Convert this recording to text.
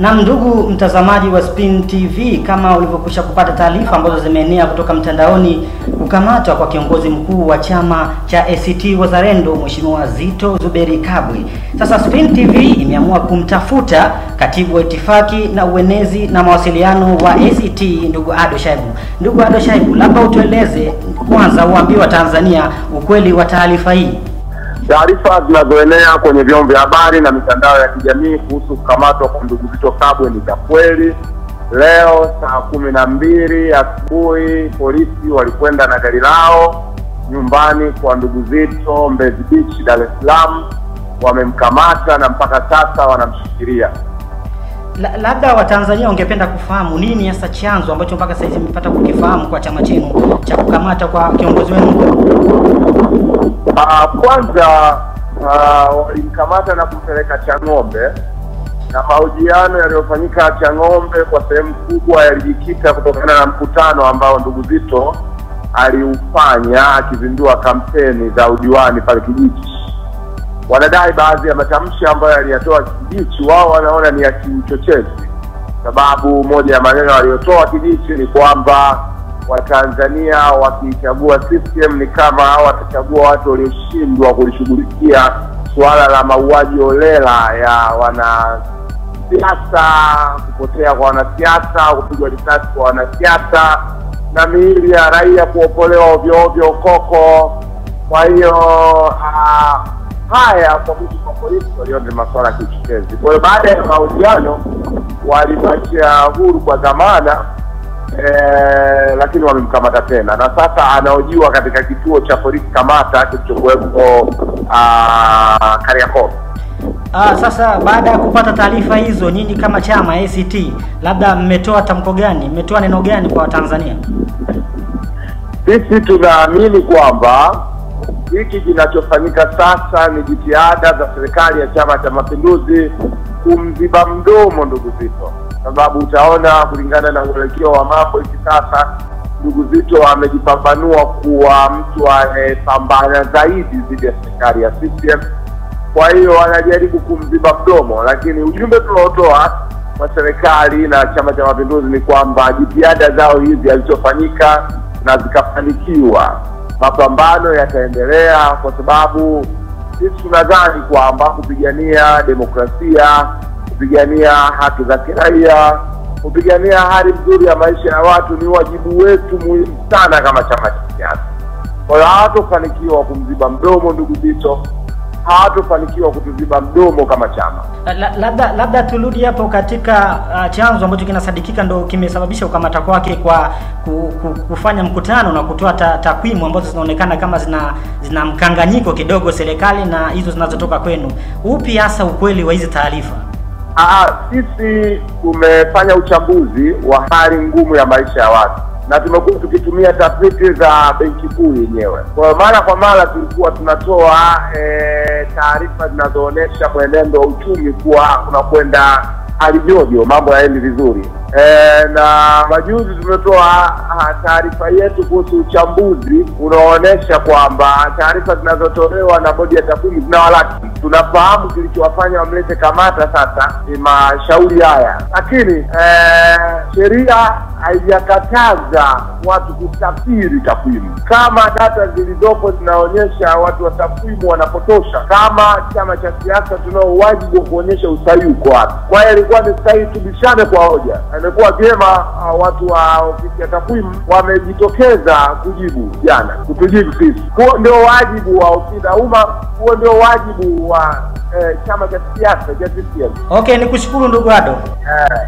Na ndugu mtazamaji wa Spin TV, kama ulivyokwisha kupata taarifa ambazo zimeenea kutoka mtandaoni, kukamatwa kwa kiongozi mkuu wa chama cha ACT Wazalendo Mheshimiwa Zito Zuberi Kabwe. Sasa Spin TV imeamua kumtafuta katibu wa itifaki na uenezi na mawasiliano wa ACT ndugu Ado Shaibu. Ndugu Ado Shaibu, labda utueleze kwanza, uambie wa Tanzania ukweli wa taarifa hii. Taarifa zinazoenea kwenye vyombo vya habari na mitandao ya kijamii kuhusu kukamatwa kwa ndugu Zitto Kabwe ni za kweli. Leo saa kumi na mbili asubuhi polisi walikwenda na gari lao nyumbani kwa ndugu Zitto Mbezi Beach, Dar es Salaam, wamemkamata na mpaka sasa wanamshikilia. La, labda Watanzania wangependa kufahamu nini hasa chanzo ambacho mpaka sasa hivi mmepata kukifahamu kwa chama chenu cha kukamata kwa kiongozi wenu? Ah, kwanza ah, walimkamata na kumpeleka Chang'ombe na mahojiano yaliyofanyika Chang'ombe kwa sehemu kubwa yalijikita kutokana na mkutano ambao ndugu Zito aliufanya akizindua kampeni za udiwani pale Kijichi. Wanadai baadhi ya matamshi ambayo aliyatoa Kijichi wao wanaona ni ya kiuchochezi, sababu moja ya maneno aliyotoa Kijichi ni kwamba Watanzania wakichagua system ni kama watachagua watu walioshindwa kulishughulikia suala la mauaji holela ya wanasiasa, kupotea kwa wanasiasa, kupigwa risasi kwa wanasiasa na miili ya raia kuopolewa ovyo ovyo Koko. Kwa hiyo ah, haya kwa mujibu wa polisi waliona ni masuala ya kiuchochezi. Kwa hiyo baada ya mahojiano walipatia huru kwa dhamana eh, lakini wamemkamata tena na sasa anaojiwa katika kituo cha polisi Kamata kilichokuwepo ah, Kariakoo. Ah, sasa baada ya kupata taarifa hizo, nyinyi kama chama ACT, labda mmetoa tamko gani, mmetoa neno gani kwa Watanzania? Sisi tunaamini kwamba hiki kinachofanyika sasa ni jitihada za serikali ya Chama cha Mapinduzi kumziba mdomo ndugu Zitto, sababu utaona kulingana na uelekeo wa mambo hivi sasa, ndugu Zito amejipambanua kuwa mtu anayepambana zaidi dhidi ya serikali ya CCM. Kwa hiyo anajaribu kumziba mdomo, lakini ujumbe tunaotoa kwa serikali na Chama cha Mapinduzi ni kwamba jitihada zao hizi alizofanyika na zikafanikiwa, mapambano yataendelea, kwa sababu sisi tunadhani kwamba kupigania demokrasia, kupigania haki za kiraia, kupigania hali nzuri ya maisha ya watu ni wajibu wetu muhimu sana kama chama cha siasa. Kwa hiyo hawatofanikiwa kumziba mdomo ndugu Zito, hawatofanikiwa kutuziba mdomo kama chama. La- la- Labda labda turudi hapo katika uh, chanzo ambacho kinasadikika ndo kimesababisha ukamata kwake kwa ku, ku, kufanya mkutano na kutoa ta, takwimu ambazo zinaonekana kama zina zina mkanganyiko kidogo serikali na hizo zinazotoka kwenu. Upi hasa ukweli wa hizi taarifa? Aa, sisi tumefanya uchambuzi wa hali ngumu ya maisha ya watu na tumekuwa tukitumia tafiti za benki kuu yenyewe. Kwa mara kwa mara tulikuwa tunatoa e, taarifa zinazoonyesha mwenendo wa uchumi kuwa unakwenda halijojo, mambo yaendi vizuri. E, na majuzi tumetoa ah, taarifa yetu kuhusu uchambuzi unaoonyesha kwamba taarifa zinazotolewa na bodi ya takwimu zina walaki. Tunafahamu kilichowafanya wamlete Kamata sasa ni mashauri haya, lakini eh, sheria haijakataza watu kusafiri takwimu. Kama data zilizopo zinaonyesha watu wa takwimu wanapotosha, kama chama cha siasa tunao wajibu wa kuonyesha usahihi uko wapi. Kwa hiyo ilikuwa ni sahihi tubishane kwa hoja, imekuwa vyema uh, watu wa ofisi ya takwimu wamejitokeza kujibu jana, kutujibu sisi. Huo ndio wajibu wa ofisi ya umma, huo ndio wajibu wa eh, chama cha kisiasa cha CCM. Okay, nikushukuru ndugu Ado. Eh,